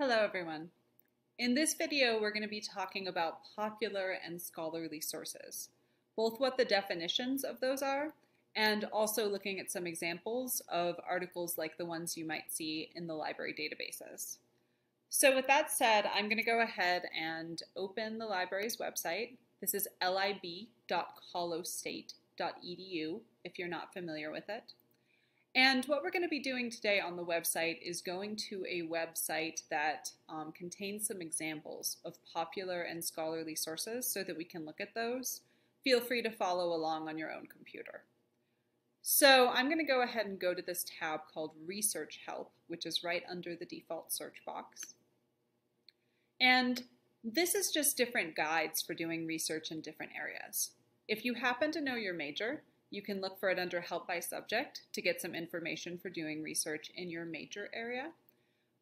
Hello everyone. In this video we're going to be talking about popular and scholarly sources, both what the definitions of those are and also looking at some examples of articles like the ones you might see in the library databases. So with that said, I'm going to go ahead and open the library's website. This is lib.colostate.edu if you're not familiar with it. And what we're going to be doing today on the website is going to a website that um, contains some examples of popular and scholarly sources so that we can look at those. Feel free to follow along on your own computer. So I'm going to go ahead and go to this tab called Research Help, which is right under the default search box. And this is just different guides for doing research in different areas. If you happen to know your major, you can look for it under Help by Subject to get some information for doing research in your major area.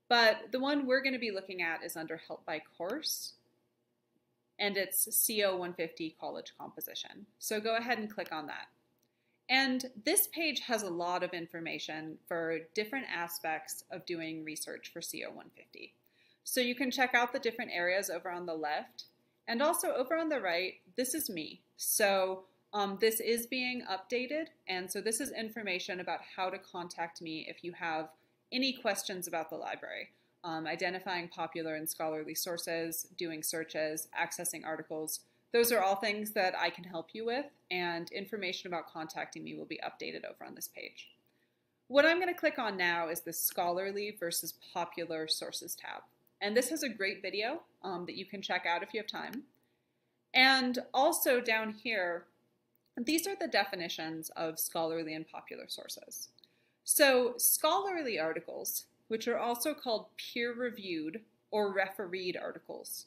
But the one we're going to be looking at is under Help by Course, and it's CO 150 College Composition. So go ahead and click on that. And this page has a lot of information for different aspects of doing research for CO 150. So you can check out the different areas over on the left. And also over on the right, this is me. So um, this is being updated, and so this is information about how to contact me if you have any questions about the library. Um, identifying popular and scholarly sources, doing searches, accessing articles. Those are all things that I can help you with, and information about contacting me will be updated over on this page. What I'm going to click on now is the Scholarly versus Popular Sources tab. And this has a great video um, that you can check out if you have time. And also down here, these are the definitions of scholarly and popular sources. So scholarly articles, which are also called peer-reviewed or refereed articles,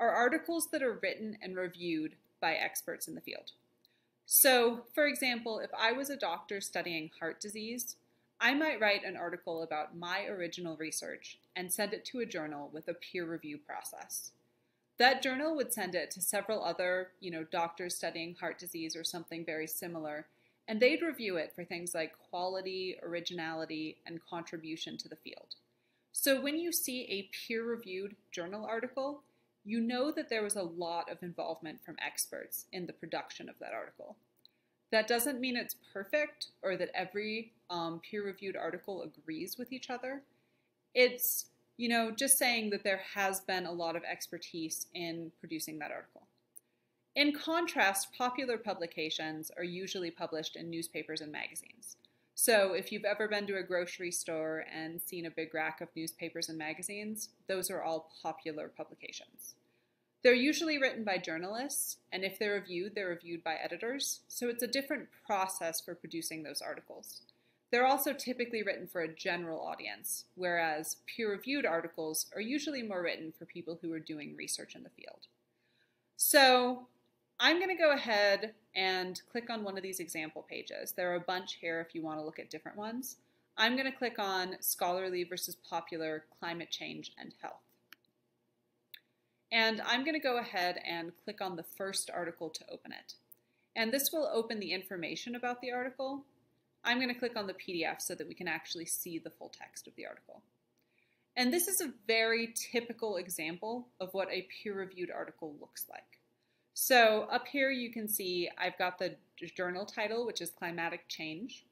are articles that are written and reviewed by experts in the field. So, for example, if I was a doctor studying heart disease, I might write an article about my original research and send it to a journal with a peer review process that journal would send it to several other, you know, doctors studying heart disease or something very similar, and they'd review it for things like quality, originality, and contribution to the field. So when you see a peer-reviewed journal article, you know that there was a lot of involvement from experts in the production of that article. That doesn't mean it's perfect or that every um, peer-reviewed article agrees with each other. It's you know, just saying that there has been a lot of expertise in producing that article. In contrast, popular publications are usually published in newspapers and magazines. So if you've ever been to a grocery store and seen a big rack of newspapers and magazines, those are all popular publications. They're usually written by journalists, and if they're reviewed, they're reviewed by editors, so it's a different process for producing those articles. They're also typically written for a general audience, whereas peer-reviewed articles are usually more written for people who are doing research in the field. So I'm going to go ahead and click on one of these example pages. There are a bunch here if you want to look at different ones. I'm going to click on Scholarly versus Popular Climate Change and Health. And I'm going to go ahead and click on the first article to open it. And this will open the information about the article, I'm going to click on the PDF so that we can actually see the full text of the article. And this is a very typical example of what a peer-reviewed article looks like. So up here you can see I've got the journal title, which is Climatic Change.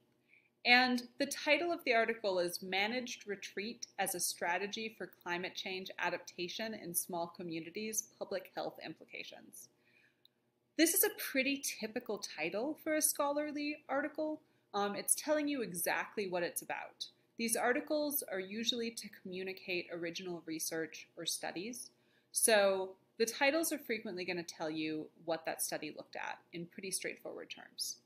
And the title of the article is Managed Retreat as a Strategy for Climate Change Adaptation in Small Communities, Public Health Implications. This is a pretty typical title for a scholarly article, um, it's telling you exactly what it's about. These articles are usually to communicate original research or studies. So the titles are frequently going to tell you what that study looked at in pretty straightforward terms.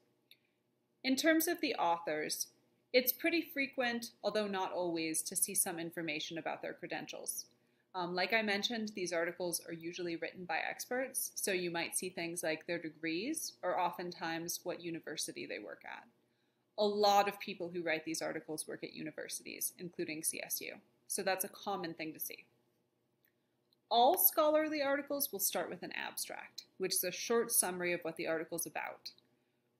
In terms of the authors, it's pretty frequent, although not always, to see some information about their credentials. Um, like I mentioned, these articles are usually written by experts, so you might see things like their degrees or oftentimes what university they work at a lot of people who write these articles work at universities, including CSU. So that's a common thing to see. All scholarly articles will start with an abstract, which is a short summary of what the article is about.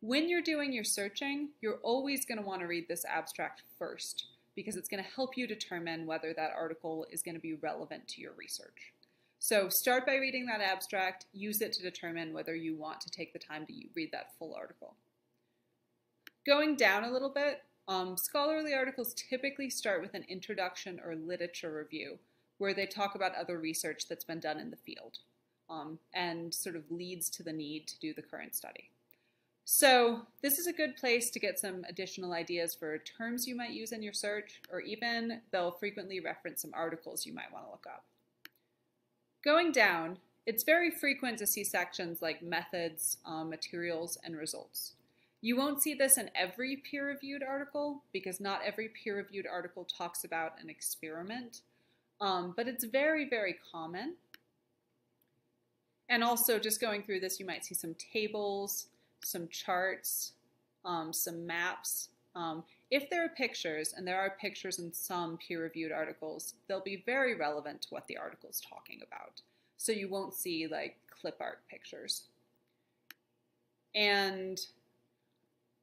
When you're doing your searching, you're always going to want to read this abstract first, because it's going to help you determine whether that article is going to be relevant to your research. So start by reading that abstract, use it to determine whether you want to take the time to read that full article. Going down a little bit, um, scholarly articles typically start with an introduction or literature review where they talk about other research that's been done in the field um, and sort of leads to the need to do the current study. So this is a good place to get some additional ideas for terms you might use in your search, or even they'll frequently reference some articles you might want to look up. Going down, it's very frequent to see sections like methods, um, materials, and results. You won't see this in every peer-reviewed article because not every peer-reviewed article talks about an experiment, um, but it's very, very common. And also just going through this, you might see some tables, some charts, um, some maps. Um, if there are pictures, and there are pictures in some peer-reviewed articles, they'll be very relevant to what the article is talking about. So you won't see like clip art pictures. And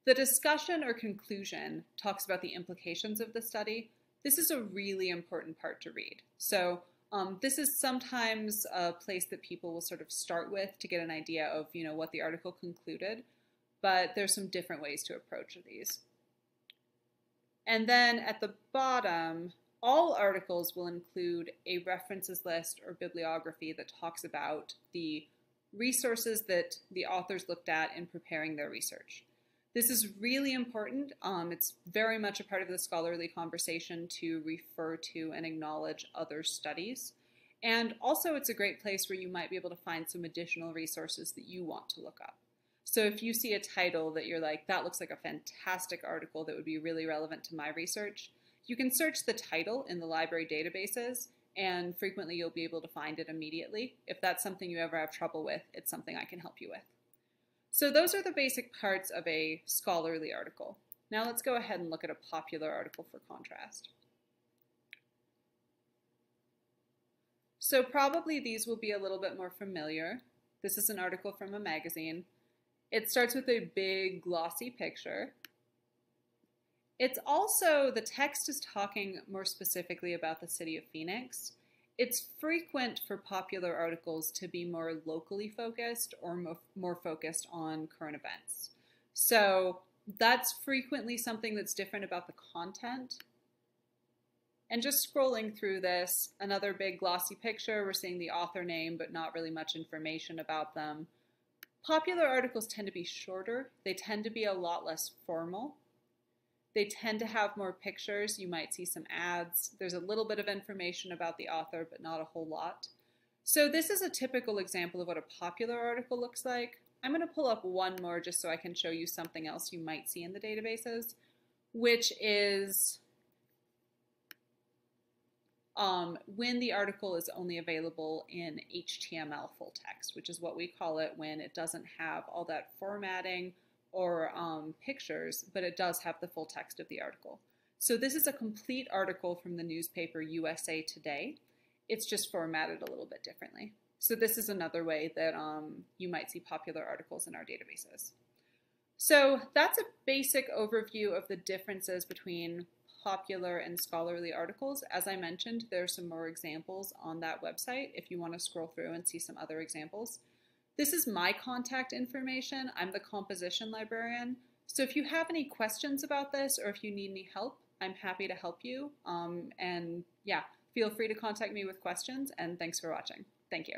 the discussion or conclusion talks about the implications of the study. This is a really important part to read. So um, this is sometimes a place that people will sort of start with to get an idea of, you know, what the article concluded, but there's some different ways to approach these. And then at the bottom, all articles will include a references list or bibliography that talks about the resources that the authors looked at in preparing their research. This is really important. Um, it's very much a part of the scholarly conversation to refer to and acknowledge other studies. And also, it's a great place where you might be able to find some additional resources that you want to look up. So if you see a title that you're like, that looks like a fantastic article that would be really relevant to my research, you can search the title in the library databases and frequently you'll be able to find it immediately. If that's something you ever have trouble with, it's something I can help you with. So those are the basic parts of a scholarly article. Now let's go ahead and look at a popular article for contrast. So probably these will be a little bit more familiar. This is an article from a magazine. It starts with a big glossy picture. It's also, the text is talking more specifically about the city of Phoenix it's frequent for popular articles to be more locally focused or more, more focused on current events. So that's frequently something that's different about the content. And just scrolling through this, another big glossy picture, we're seeing the author name, but not really much information about them. Popular articles tend to be shorter. They tend to be a lot less formal. They tend to have more pictures. You might see some ads. There's a little bit of information about the author, but not a whole lot. So this is a typical example of what a popular article looks like. I'm going to pull up one more just so I can show you something else you might see in the databases, which is um, when the article is only available in HTML full text, which is what we call it when it doesn't have all that formatting or um, pictures, but it does have the full text of the article. So this is a complete article from the newspaper USA Today. It's just formatted a little bit differently. So this is another way that um, you might see popular articles in our databases. So that's a basic overview of the differences between popular and scholarly articles. As I mentioned, there are some more examples on that website if you want to scroll through and see some other examples. This is my contact information. I'm the composition librarian. So if you have any questions about this or if you need any help, I'm happy to help you. Um, and yeah, feel free to contact me with questions and thanks for watching. Thank you.